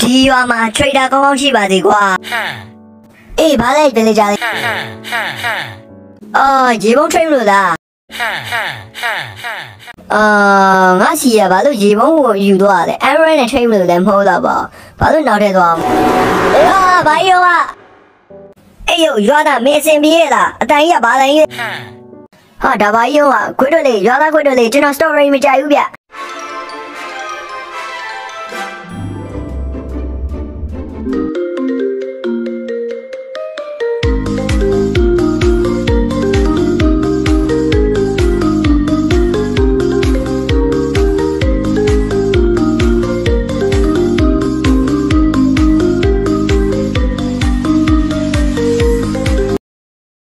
ဒီရွာမှာ trader ကောင်းကောင်းရှိပါသေးကွာ Huh. အေးဘာလဲတလေကြလေ Huh. Huh. Huh. အော်ရေပုံး train လို့လား Huh. Huh. Huh. Huh. အာငါစီရဘာလို့ရေပုံးကိုယူသွားလဲ error နဲ့ train လို့လည်းမဟုတ်တော့ပါဘာလို့နောက်ထည့်သွားအေးဟာဘာရောကအေးရောရွာသားမင်းအစင်ပြေးလားအတန်ကြီးကဘာလဲ Huh. ဟာဒါဘာရောကခွေးတို့လေးရွာသားခွေးတို့လေးကျွန်တော် story မကြိုက်ဘူးဗျ